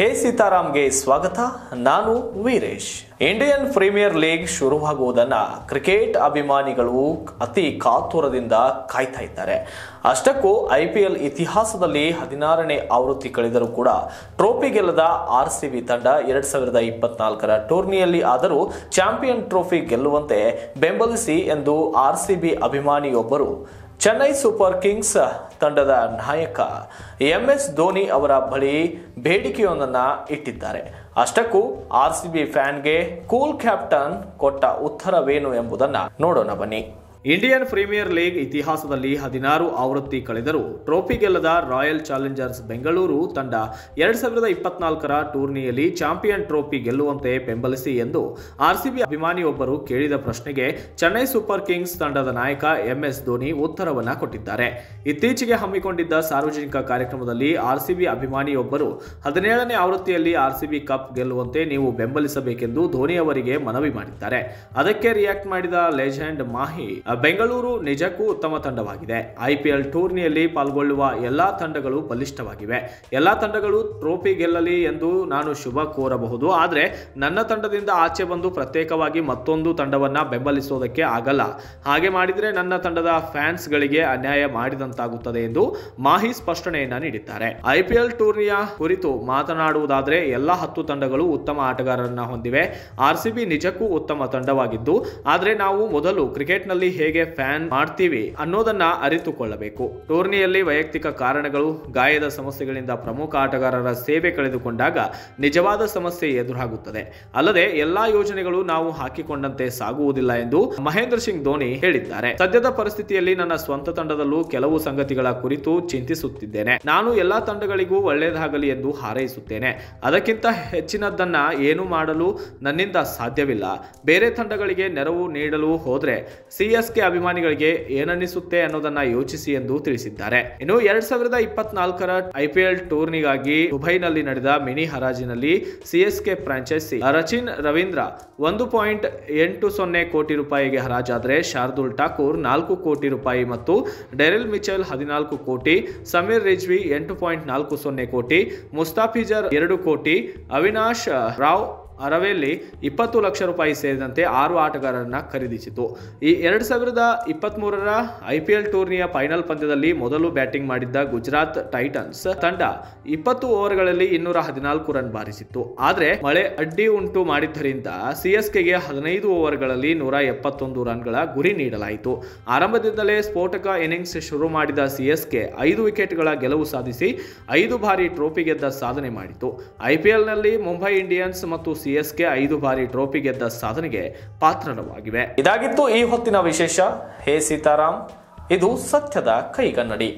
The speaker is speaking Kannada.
ಹೇ ಸೀತಾರಾಮ್ಗೆ ಸ್ವಾಗತ, ನಾನು ವೀರೇಶ್. ಇಂಡಿಯನ್ ಪ್ರೀಮಿಯರ್ ಲೀಗ್ ಶುರುವಾಗುವುದನ್ನು ಕ್ರಿಕೆಟ್ ಅಭಿಮಾನಿಗಳು ಅತಿ ಕಾತುರದಿಂದ ಕಾಯ್ತಾ ಇದ್ದಾರೆ. ಅಷ್ಟಕ್ಕೂ ಐ ಪಿ ಎಲ್ ಇತಿಹಾಸದಲ್ಲಿ ಹದಿನಾರನೇ ಆವೃತ್ತಿ ಕಳೆದರೂ ಕೂಡ ಟ್ರೋಫಿ ಗೆಲ್ಲದ ಆರ್ ಸಿ ಬಿ ತಂಡ ಎರಡ್ ಸಾವಿರದ ಇಪ್ಪತ್ನಾಲ್ಕರ ಟೂರ್ನಿಯಲ್ಲಿ ಆದರೂ ಚಾಂಪಿಯನ್ ಟ್ರೋಫಿ ಗೆಲ್ಲುವಂತೆ ಬೆಂಬಲಿಸಿ ಎಂದು ಆರ್ ಸಿ ಬಿ ಅಭಿಮಾನಿಯೊಬ್ಬರು ಚೆನ್ನೈ ಸೂಪರ್ ಕಿಂಗ್ಸ್ ತಂಡದ ನಾಯಕ ಎಂ ಎಸ್ ಧೋನಿ ಅವರ ಬಳಿ ಬೇಡಿಕೆಯೊಂದನ್ನು ಇಟ್ಟಿದ್ದಾರೆ. ಅಷ್ಟಕ್ಕೂ ಆರ್ ಸಿ ಬಿ ಫ್ಯಾನ್ಗೆ ಕೂಲ್ ಕ್ಯಾಪ್ಟನ್ ಕೊಟ್ಟ ಉತ್ತರವೇನು ಎಂಬುದನ್ನ ನೋಡೋಣ ಬನ್ನಿ. ಇಂಡಿಯನ್ ಪ್ರೀಮಿಯರ್ ಲೀಗ್ ಇತಿಹಾಸದಲ್ಲಿ ಹದಿನಾರು ಆವೃತ್ತಿ ಕಳೆದರೂ ಟ್ರೋಫಿ ಗೆಲ್ಲದ ರಾಯಲ್ ಚಾಲೆಂಜರ್ಸ್ ಬೆಂಗಳೂರು ತಂಡ ಎರಡ್ ಸಾವಿರದ ಇಪ್ಪತ್ನಾಲ್ಕರ ಟೂರ್ನಿಯಲ್ಲಿ ಚಾಂಪಿಯನ್ ಟ್ರೋಫಿ ಗೆಲ್ಲುವಂತೆ ಬೆಂಬಲಿಸಿ ಎಂದು ಆರ್ಸಿಬಿ ಅಭಿಮಾನಿಯೊಬ್ಬರು ಕೇಳಿದ ಪ್ರಶ್ನೆಗೆ ಚೆನ್ನೈ ಸೂಪರ್ ಕಿಂಗ್ಸ್ ತಂಡದ ನಾಯಕ ಎಂಎಸ್ ಧೋನಿ ಉತ್ತರವನ್ನು ಕೊಟ್ಟಿದ್ದಾರೆ. ಇತ್ತೀಚೆಗೆ ಹಮ್ಮಿಕೊಂಡಿದ್ದ ಸಾರ್ವಜನಿಕ ಕಾರ್ಯಕ್ರಮದಲ್ಲಿ ಆರ್ಸಿಬಿ ಅಭಿಮಾನಿಯೊಬ್ಬರು ಹದಿನೇಳನೇ ಆವೃತ್ತಿಯಲ್ಲಿ ಆರ್ಸಿಬಿ ಕಪ್ ಗೆಲ್ಲುವಂತೆ ನೀವು ಬೆಂಬಲಿಸಬೇಕೆಂದು ಧೋನಿ ಅವರಿಗೆ ಮನವಿ ಮಾಡಿದ್ದಾರೆ. ಅದಕ್ಕೆ ರಿಯಾಕ್ಟ್ ಮಾಡಿದ ಲೆಜೆಂಡ್ ಮಾಹಿ ಬೆಂಗಳೂರು ನಿಜಕ್ಕೂ ಉತ್ತಮ ತಂಡವಾಗಿದೆ. ಐಪಿಎಲ್ ಟೂರ್ನಿಯಲ್ಲಿ ಪಾಲ್ಗೊಳ್ಳುವ ಎಲ್ಲ ತಂಡಗಳು ಬಲಿಷ್ಠವಾಗಿವೆ. ಎಲ್ಲ ತಂಡಗಳು ಟ್ರೋಫಿ ಗೆಲ್ಲಲಿ ಎಂದು ನಾನು ಶುಭ ಕೋರಬಹುದು. ಆದರೆ ನನ್ನ ತಂಡದಿಂದ ಆಚೆ ಬಂದು ಪ್ರತ್ಯೇಕವಾಗಿ ಮತ್ತೊಂದು ತಂಡವನ್ನು ಬೆಂಬಲಿಸೋದಕ್ಕೆ ಆಗಲ್ಲ. ಹಾಗೆ ಮಾಡಿದರೆ ನನ್ನ ತಂಡದ ಫ್ಯಾನ್ಸ್ಗಳಿಗೆ ಅನ್ಯಾಯ ಮಾಡಿದಂತಾಗುತ್ತದೆ ಎಂದು ಮಾಹಿ ಸ್ಪಷ್ಟನೆಯನ್ನು ನೀಡಿದ್ದಾರೆ. ಐಪಿಎಲ್ ಟೂರ್ನಿಯ ಕುರಿತು ಮಾತನಾಡುವುದಾದರೆ ಎಲ್ಲ ಹತ್ತು ತಂಡಗಳು ಉತ್ತಮ ಆಟಗಾರರನ್ನು ಹೊಂದಿವೆ. ಆರ್ಸಿಬಿ ನಿಜಕ್ಕೂ ಉತ್ತಮ ತಂಡವಾಗಿದ್ದು, ಆದರೆ ನಾವು ಮೊದಲು ಕ್ರಿಕೆಟ್ನಲ್ಲಿ ಹೇಗೆ ಫ್ಯಾನ್ ಮಾಡ್ತೀವಿ ಅನ್ನೋದನ್ನ ಅರಿತುಕೊಳ್ಳಬೇಕು. ಟೂರ್ನಿಯಲ್ಲಿ ವೈಯಕ್ತಿಕ ಕಾರಣಗಳು, ಗಾಯದ ಸಮಸ್ಯೆಗಳಿಂದ ಪ್ರಮುಖ ಆಟಗಾರರ ಸೇವೆ ಕಳೆದುಕೊಂಡಾಗ ನಿಜವಾದ ಸಮಸ್ಯೆ ಎದುರಾಗುತ್ತದೆ. ಅಲ್ಲದೆ ಎಲ್ಲಾ ಯೋಜನೆಗಳು ನಾವು ಹಾಕಿಕೊಂಡಂತೆ ಸಾಗುವುದಿಲ್ಲ ಎಂದು ಮಹೇಂದ್ರ ಸಿಂಗ್ ಧೋನಿ ಹೇಳಿದ್ದಾರೆ. ಸದ್ಯದ ಪರಿಸ್ಥಿತಿಯಲ್ಲಿ ನನ್ನ ಸ್ವಂತ ತಂಡದಲ್ಲೂ ಕೆಲವು ಸಂಗತಿಗಳ ಕುರಿತು ಚಿಂತಿಸುತ್ತಿದ್ದೇನೆ. ನಾನು ಎಲ್ಲಾ ತಂಡಗಳಿಗೂ ಒಳ್ಳೆಯದಾಗಲಿ ಎಂದು ಹಾರೈಸುತ್ತೇನೆ. ಅದಕ್ಕಿಂತ ಹೆಚ್ಚಿನದನ್ನ ಏನು ಮಾಡಲು ನನ್ನಿಂದ ಸಾಧ್ಯವಿಲ್ಲ. ಬೇರೆ ತಂಡಗಳಿಗೆ ನೆರವು ನೀಡಲು ಹೋದ್ರೆ ಸಿಎಸ್ಕೆ ಅಭಿಮಾನಿಗಳಿಗೆ ಏನನ್ನಿಸುತ್ತೆ ಅನ್ನೋದನ್ನ ಯೋಚಿಸಿ ಎಂದು ತಿಳಿಸಿದ್ದಾರೆ. ಇನ್ನು ಎರಡ್ ಸಾವಿರದ ಇಪ್ಪತ್ನಾಲ್ಕರ ಐಪಿಎಲ್ ಟೂರ್ನಿಗಾಗಿ ದುಬೈನಲ್ಲಿ ನಡೆದ ಮಿನಿ ಹರಾಜಿನಲ್ಲಿ ಸಿಎಸ್ಕೆ ಫ್ರಾಂಚೈಸಿ ರಚಿನ್ ರವೀಂದ್ರ ಒಂದು ಪಾಯಿಂಟ್ ಎಂಟು ಸೊನ್ನೆ ಕೋಟಿ ರೂಪಾಯಿಗೆ ಹರಾಜಾದರೆ ಶಾರ್ದುಲ್ ಠಾಕೂರ್ ನಾಲ್ಕು ಕೋಟಿ ರೂಪಾಯಿ ಮತ್ತು ಡೆರಿಲ್ ಮಿಚೆಲ್ ಹದಿನಾಲ್ಕು ಕೋಟಿ, ಸಮೀರ್ ರಿಜ್ವಿ ಎಂಟು ಪಾಯಿಂಟ್ ನಾಲ್ಕು ಸೊನ್ನೆ ಕೋಟಿ, ಮುಸ್ತಾಫಿಜರ್ ಎರಡು ಕೋಟಿ, ಅವಿನಾಶ್ ರಾವ್ ಅರವೆಲ್ಲಿ ಇಪ್ಪತ್ತು ಲಕ್ಷ ರೂಪಾಯಿ ಸೇರಿದಂತೆ ಆರು ಆಟಗಾರರನ್ನ ಖರೀದಿಸಿತು. ಈ ಎರಡು ಸಾವಿರದ ಇಪ್ಪತ್ಮೂರರ ಐಪಿಎಲ್ ಟೂರ್ನಿಯ ಫೈನಲ್ ಪಂದ್ಯದಲ್ಲಿ ಮೊದಲು ಬ್ಯಾಟಿಂಗ್ ಮಾಡಿದ್ದ ಗುಜರಾತ್ ಟೈಟನ್ಸ್ ತಂಡ ಇಪ್ಪತ್ತು ಓವರ್ಗಳಲ್ಲಿ ಇನ್ನೂರ ಹದಿನಾಲ್ಕು ರನ್ ಬಾರಿಸಿತ್ತು. ಆದರೆ ಮಳೆ ಅಡ್ಡಿ ಉಂಟು ಮಾಡಿದ್ದರಿಂದ ಸಿಎಸ್ಕೆಗೆ ಹದಿನೈದು ಓವರ್ಗಳಲ್ಲಿ ನೂರ ಎಪ್ಪತ್ತೊಂದು ರನ್ಗಳ ಗುರಿ ನೀಡಲಾಯಿತು. ಆರಂಭದಿಂದಲೇ ಸ್ಫೋಟಕ ಇನಿಂಗ್ಸ್ ಶುರು ಮಾಡಿದ ಸಿಎಸ್ಕೆ ಐದು ವಿಕೆಟ್ಗಳ ಗೆಲುವು ಸಾಧಿಸಿ ಐದು ಬಾರಿ ಟ್ರೋಫಿ ಗೆದ್ದ ಸಾಧನೆ ಮಾಡಿತು. ಐಪಿಎಲ್ನಲ್ಲಿ ಮುಂಬೈ ಇಂಡಿಯನ್ಸ್ ಮತ್ತು ಸಿಎಸ್ಕೆ ಐದು ಬಾರಿ ಟ್ರೋಫಿ ಗೆದ್ದ ಸಾಧನೆಗೆ ಪಾತ್ರರವಾಗಿವೆ ಇದಾಗಿತ್ತು ಈ ಹೊತ್ತಿನ ವಿಶೇಷ. ಹೇ ಸೀತಾರಾಮ್, ಇದು ಸತ್ಯದ ಕೈಗನ್ನಡಿ.